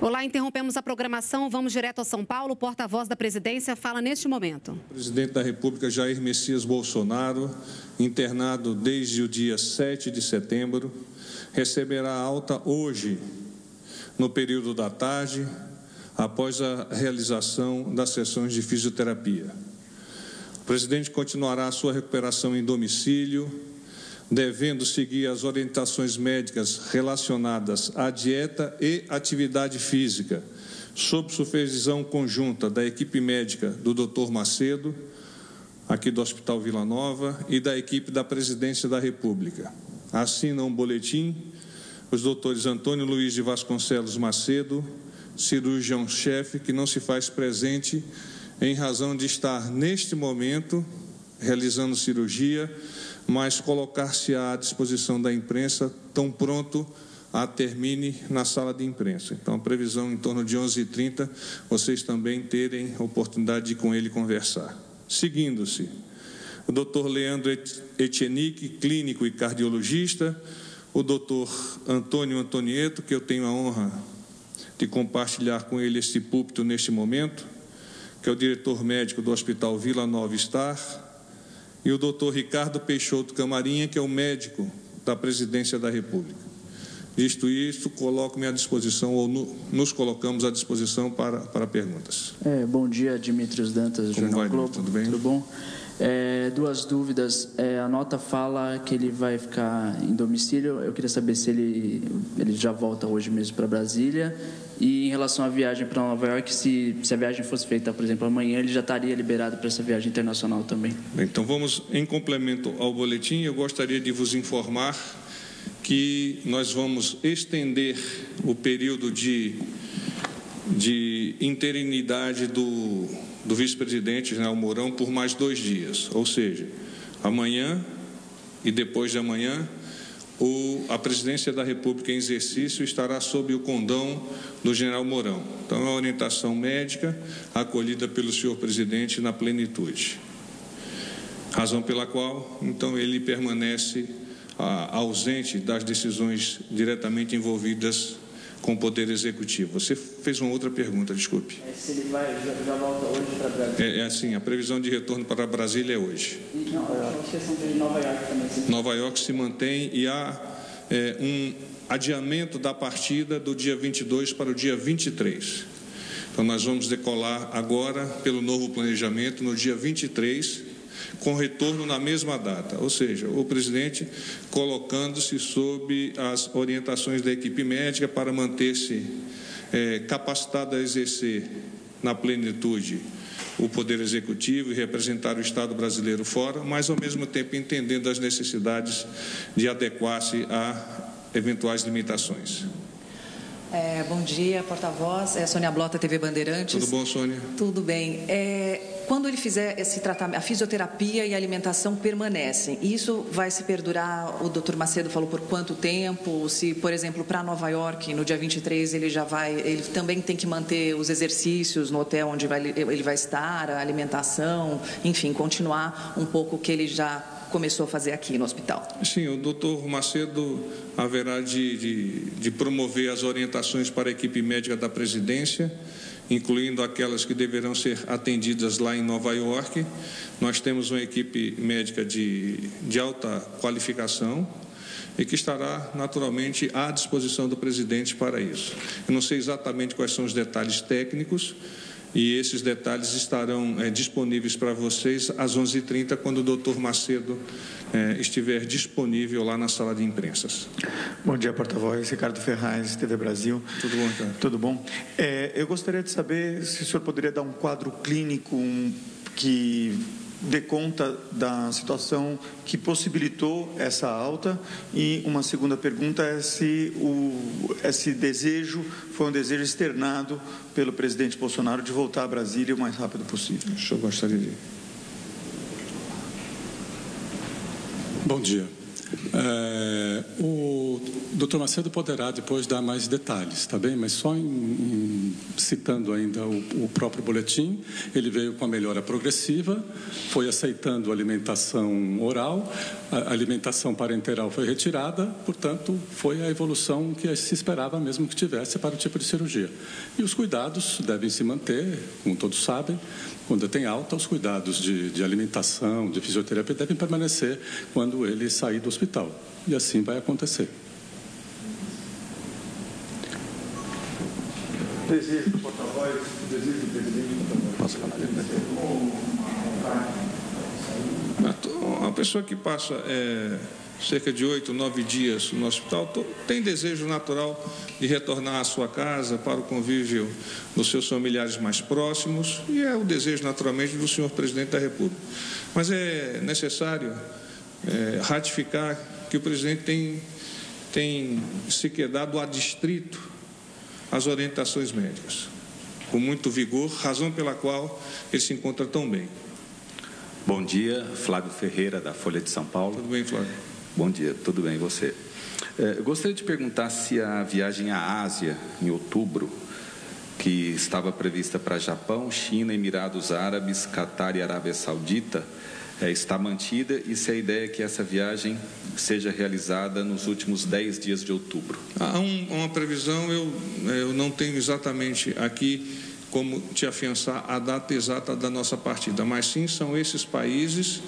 Olá, interrompemos a programação. Vamos direto a São Paulo. Porta-voz da presidência fala neste momento. O presidente da República, Jair Messias Bolsonaro, internado desde o dia 7 de setembro, receberá alta hoje, no período da tarde, após a realização das sessões de fisioterapia. O presidente continuará a sua recuperação em domicílio, devendo seguir as orientações médicas relacionadas à dieta e atividade física, sob supervisão conjunta da equipe médica do Dr. Macedo, aqui do Hospital Vila Nova, e da equipe da Presidência da República. Assinam um boletim os doutores Antônio Luiz de Vasconcelos Macedo, cirurgião-chefe, que não se faz presente em razão de estar neste momento realizando cirurgia mas colocar-se à disposição da imprensa tão pronto a termine na sala de imprensa. Então, a previsão em torno de 11h30, vocês também terem oportunidade de com ele conversar. Seguindo-se, o doutor Leandro Etienique, clínico e cardiologista, o doutor Antônio Antonieto, que eu tenho a honra de compartilhar com ele este púlpito neste momento, que é o diretor médico do Hospital Vila Nova Star, e o doutor Ricardo Peixoto Camarinha, que é o médico da Presidência da República. Visto isso, coloco-me à disposição, ou no, nos colocamos à disposição para, para perguntas. É, bom dia, Dimitrios Dantas, Como Jornal vai, Globo. Tudo bem? Tudo bom? É, duas dúvidas. É, a nota fala que ele vai ficar em domicílio. Eu queria saber se ele, ele já volta hoje mesmo para Brasília. E em relação à viagem para Nova York, se, se a viagem fosse feita, por exemplo, amanhã, ele já estaria liberado para essa viagem internacional também. Então, vamos, em complemento ao boletim, eu gostaria de vos informar que nós vamos estender o período de, de interinidade do, do vice-presidente General Mourão por mais dois dias. Ou seja, amanhã e depois de amanhã, o, a presidência da República em exercício estará sob o condão do general Mourão. Então, é uma orientação médica acolhida pelo senhor presidente na plenitude. Razão pela qual, então, ele permanece ah, ausente das decisões diretamente envolvidas com o Poder Executivo. Você fez uma outra pergunta, desculpe. É, se ele vai, já, já volta hoje para Brasília? É, é, assim, a previsão de retorno para Brasília é hoje. E, não, a questão de Nova York também. Se... Nova York se mantém e há é, um adiamento da partida do dia 22 para o dia 23. Então, nós vamos decolar agora, pelo novo planejamento, no dia 23 com retorno na mesma data, ou seja, o presidente colocando-se sob as orientações da equipe médica para manter-se é, capacitado a exercer na plenitude o poder executivo e representar o Estado brasileiro fora, mas ao mesmo tempo entendendo as necessidades de adequar-se a eventuais limitações. É, bom dia, porta-voz. É Sônia Blota, TV Bandeirantes. Tudo bom, Sônia? Tudo bem. É, quando ele fizer esse tratamento, a fisioterapia e a alimentação permanecem. Isso vai se perdurar? O doutor Macedo falou por quanto tempo? Se, por exemplo, para Nova York, no dia 23, ele já vai. Ele também tem que manter os exercícios no hotel onde vai, ele vai estar, a alimentação, enfim, continuar um pouco o que ele já começou a fazer aqui no hospital. Sim, o doutor Macedo haverá de, de, de, promover as orientações para a equipe médica da presidência, incluindo aquelas que deverão ser atendidas lá em Nova York. Nós temos uma equipe médica de, de alta qualificação e que estará naturalmente à disposição do presidente para isso. Eu não sei exatamente quais são os detalhes técnicos e esses detalhes estarão é, disponíveis para vocês às 11h30, quando o doutor Macedo é, estiver disponível lá na sala de imprensas. Bom dia, porta-voz. Ricardo Ferraz, TV Brasil. Tudo bom, Ricardo? Tudo bom. É, eu gostaria de saber se o senhor poderia dar um quadro clínico um, que dê conta da situação que possibilitou essa alta e uma segunda pergunta é se o, esse desejo foi um desejo externado pelo presidente Bolsonaro de voltar a Brasília o mais rápido possível. Eu gostaria de. Bom dia. É, o doutor Macedo poderá depois dar mais detalhes, tá bem? Mas só em, em, citando ainda o, o, próprio boletim, ele veio com a melhora progressiva, foi aceitando alimentação oral, a alimentação parenteral foi retirada, portanto, foi a evolução que se esperava mesmo que tivesse para o tipo de cirurgia. E os cuidados devem se manter, como todos sabem, quando tem alta, os cuidados de, de alimentação, de fisioterapia devem permanecer quando ele sair do hospital. E assim vai acontecer. Desejo do porta-voz, desejo do presidente do porta-voz. Uma pessoa que passa é, cerca de oito, nove dias no hospital, tem desejo natural de retornar à sua casa para o convívio dos seus familiares mais próximos, e é o desejo naturalmente do senhor presidente da República. Mas é necessário é, ratificar que o presidente tem, tem se quedado adstrito às orientações médicas, com muito vigor, razão pela qual ele se encontra tão bem. Bom dia, Flávio Ferreira, da Folha de São Paulo. Tudo bem, Flávio? Bom dia, tudo bem, você? É, gostaria de perguntar se a viagem à Ásia, em outubro, que estava prevista para Japão, China, Emirados Árabes, Catar e Arábia Saudita, é, está mantida e se a ideia é que essa viagem seja realizada nos últimos 10 dias de outubro. Há um, uma previsão, eu, eu não tenho exatamente aqui como te afiançar a data exata da nossa partida, mas sim são esses países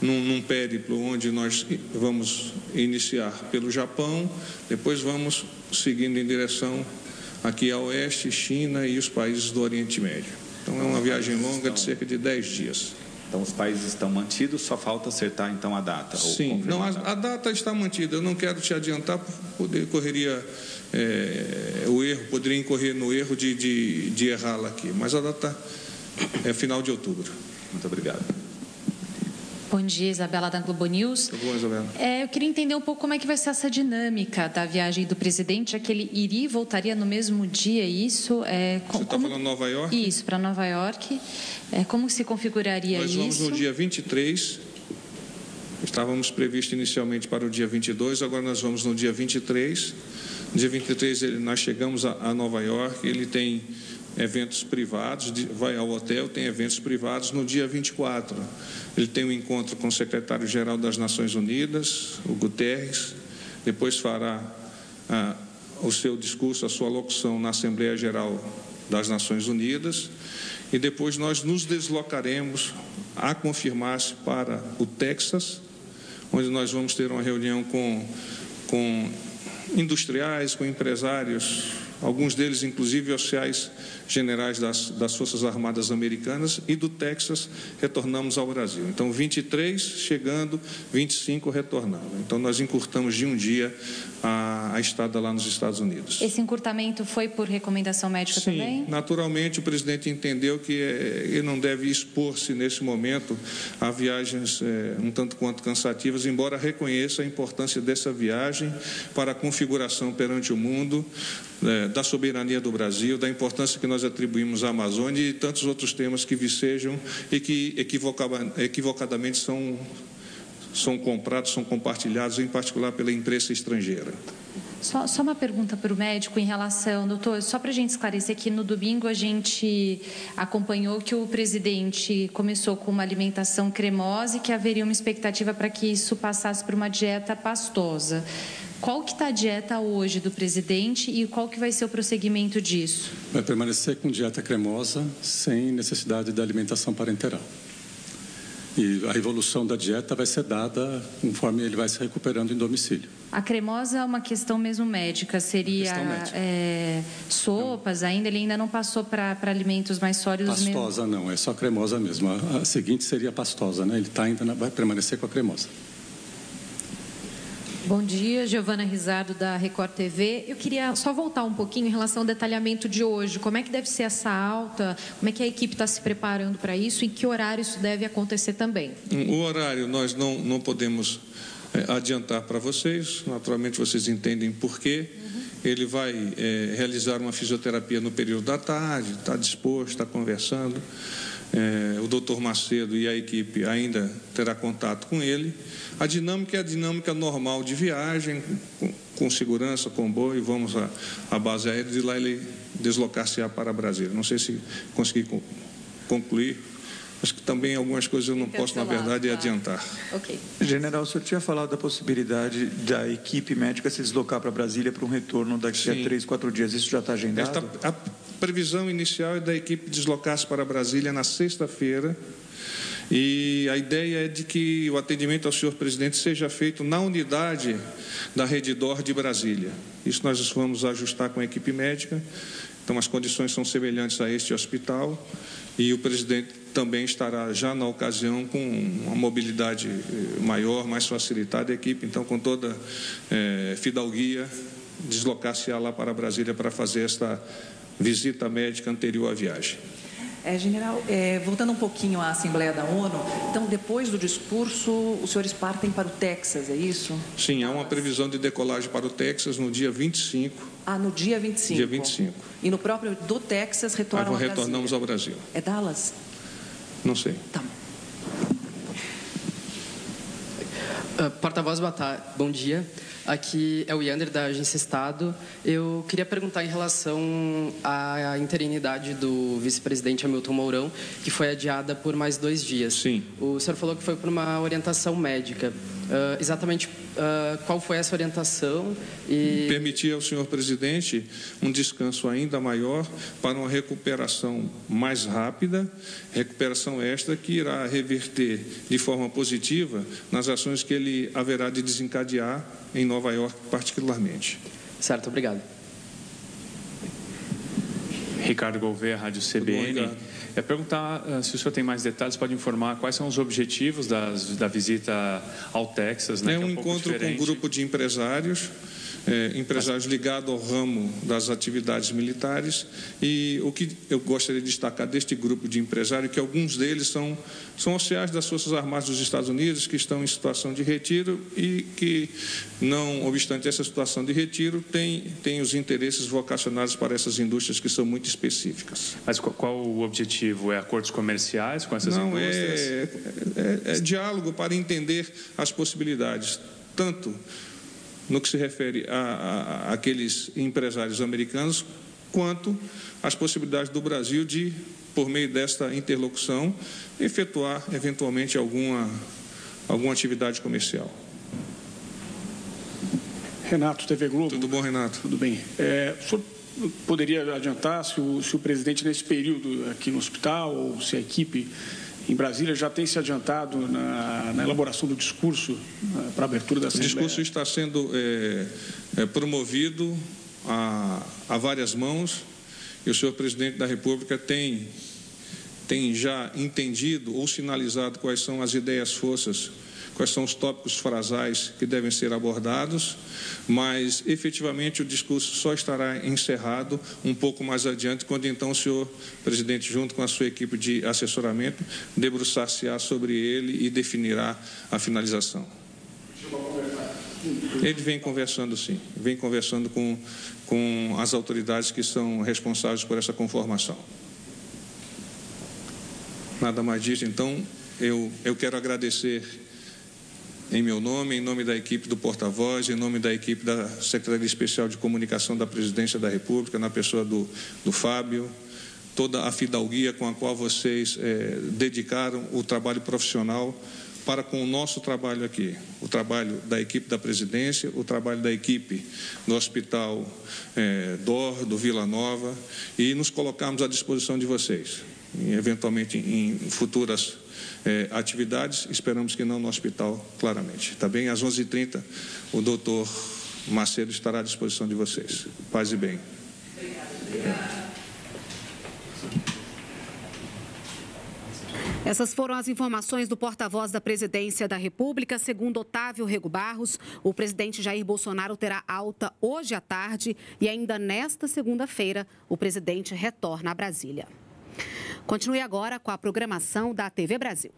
num, num périplo onde nós vamos iniciar pelo Japão, depois vamos seguindo em direção aqui a oeste, China e os países do Oriente Médio. Então é uma viagem longa de cerca de 10 dias. Então os países estão mantidos, só falta acertar então a data. Sim, não, a, a, data está mantida. Eu não quero te adiantar, poder correria é, o erro, poderia incorrer no erro de, de, de errá-la aqui. Mas a data é final de outubro. Muito obrigado. Bom dia, Isabela da Globo News. Tudo bom, Isabela? É, eu queria entender um pouco como é que vai ser essa dinâmica da viagem do presidente, já que ele iria e voltaria no mesmo dia, isso? É, Você está falando Nova York? Isso, para Nova York. É, como se configuraria Nós isso? Nós vamos no dia 23. Estávamos previsto inicialmente para o dia 22, agora nós vamos no dia 23. No dia 23 ele, nós chegamos a Nova York, ele tem eventos privados, vai ao hotel, tem eventos privados. No dia 24, ele tem um encontro com o secretário-geral das Nações Unidas, o Guterres, depois fará ah, o seu discurso, a sua locução na Assembleia Geral das Nações Unidas, e depois nós nos deslocaremos a confirmar-se para o Texas, onde nós vamos ter uma reunião com, com industriais, com empresários, alguns deles inclusive oficiais generais das, das Forças Armadas Americanas e do Texas retornamos ao Brasil. Então, 23 chegando, 25 retornando. Então, nós encurtamos de um dia a, a estada lá nos Estados Unidos. Esse encurtamento foi por recomendação médica Sim, também? Naturalmente, o presidente entendeu que é, ele não deve expor-se nesse momento a viagens é, um tanto quanto cansativas, embora reconheça a importância dessa viagem para a configuração perante o mundo é, da soberania do Brasil, da importância que nós atribuímos à Amazônia e tantos outros temas que vicejam e que equivocadamente são, são comprados, são compartilhados, em particular pela imprensa estrangeira. Só, só, uma pergunta para o médico em relação, doutor, só para a gente esclarecer que no domingo a gente acompanhou que o presidente começou com uma alimentação cremosa e que haveria uma expectativa para que isso passasse para uma dieta pastosa. Qual que está a dieta hoje do presidente e qual que vai ser o prosseguimento disso? Vai permanecer com dieta cremosa, sem necessidade de alimentação parenteral. E a evolução da dieta vai ser dada conforme ele vai se recuperando em domicílio. A cremosa é uma questão mesmo médica, seria médica. É, sopas não. ainda, ele ainda não passou para alimentos mais sólidos Pastosa mesmo. não, é só cremosa mesmo. A, a seguinte seria pastosa, né? Ele tá ainda vai permanecer com a cremosa. Bom dia, Giovana Risado da Record TV. Eu queria só voltar um pouquinho em relação ao detalhamento de hoje. Como é que deve ser essa alta? Como é que a equipe está se preparando para isso? Em que horário isso deve acontecer também? O horário nós não, não podemos é, adiantar para vocês. Naturalmente vocês entendem por quê. Uhum. Ele vai é, realizar uma fisioterapia no período da tarde, está disposto, está conversando. É, o doutor Macedo e a equipe ainda terá contato com ele. A dinâmica é a dinâmica normal de viagem, com, com segurança, comboio, vamos à, base aérea, de lá ele deslocar-se para Brasília. Não sei se consegui concluir. Acho que também algumas coisas eu não posso, na verdade, adiantar. Ok. General, o senhor tinha falado da possibilidade da equipe médica se deslocar para Brasília para um retorno daqui Sim. a três, quatro dias. Isso já está agendado? Esta, a previsão inicial é da equipe deslocar-se para Brasília na sexta-feira. E a ideia é de que o atendimento ao senhor presidente seja feito na unidade da Redidor de Brasília. Isso nós vamos ajustar com a equipe médica. Então, as condições são semelhantes a este hospital e o presidente também estará já na ocasião com uma mobilidade eh, maior, mais facilitada, a equipe, então, com toda é, fidalguia, deslocar-se lá para Brasília para fazer esta visita médica anterior à viagem. É, general, é, voltando um pouquinho à Assembleia da ONU, então, depois do discurso, os senhores partem para o Texas, é isso? Sim, há uma previsão de decolagem para o Texas no dia 25 ah, no dia 25. Dia 25. E no próprio do Texas retornam ao retornamos ao Brasil. É Dallas? Não sei. Tá. Uh, Porta-voz, bom dia. Aqui é o Yander, da Agência Estado. Eu queria perguntar em relação à interinidade do vice-presidente Hamilton Mourão, que foi adiada por mais dois dias. Sim. O senhor falou que foi por uma orientação médica. Uh, exatamente uh, qual foi essa orientação e permitir ao senhor presidente um descanso ainda maior para uma recuperação mais rápida, recuperação esta que irá reverter de forma positiva nas ações que ele haverá de desencadear em Nova York particularmente. Certo, obrigado. Ricardo Gouveia, Rádio CBN. É perguntar uh, se o senhor tem mais detalhes, pode informar quais são os objetivos das, da visita ao Texas. Né, é um, é um encontro com um grupo de empresários é, empresários ligados ao ramo das atividades militares. E o que eu gostaria de destacar deste grupo de empresários, que alguns deles são, são oficiais das Forças Armadas dos Estados Unidos, que estão em situação de retiro e que, não obstante essa situação de retiro, têm, têm os interesses vocacionados para essas indústrias que são muito específicas. Mas qual, qual o objetivo? É acordos comerciais com essas não, indústrias? É, é, é, é diálogo para entender as possibilidades, tanto no que se refere a, aqueles empresários americanos, quanto às possibilidades do Brasil de, por meio desta interlocução, efetuar eventualmente alguma, alguma atividade comercial. Renato, TV Globo. Tudo bom, Renato? Tudo bem. É, o senhor poderia adiantar se o, se o presidente, nesse período aqui no hospital, ou se a equipe em Brasília já tem se adiantado na, na elaboração do discurso uh, para a abertura da Assembleia? O discurso está sendo é, é, promovido a, a várias mãos e o senhor presidente da República tem, tem já entendido ou sinalizado quais são as ideias forças quais são os tópicos frasais que devem ser abordados, mas efetivamente o discurso só estará encerrado um pouco mais adiante, quando então o senhor presidente, junto com a sua equipe de assessoramento, debruçar-se-á sobre ele e definirá a finalização. Ele vem conversando, sim, vem conversando com, com as autoridades que são responsáveis por essa conformação. Nada mais disso, então, eu, eu quero agradecer em meu nome, em nome da equipe do porta-voz, em nome da equipe da Secretaria Especial de Comunicação da Presidência da República, na pessoa do, do Fábio, toda a fidalguia com a qual vocês é, dedicaram o trabalho profissional para com o nosso trabalho aqui, o trabalho da equipe da presidência, o trabalho da equipe do Hospital é, DOR, do Vila Nova, e nos colocarmos à disposição de vocês, eventualmente em futuras é, atividades, esperamos que não no hospital, claramente. Tá bem? Às 11h30, o doutor Macedo estará à disposição de vocês. Paz e bem. Essas foram as informações do porta-voz da Presidência da República. Segundo Otávio Rego Barros, o presidente Jair Bolsonaro terá alta hoje à tarde e ainda nesta segunda-feira o presidente retorna a Brasília. Continue agora com a programação da TV Brasil.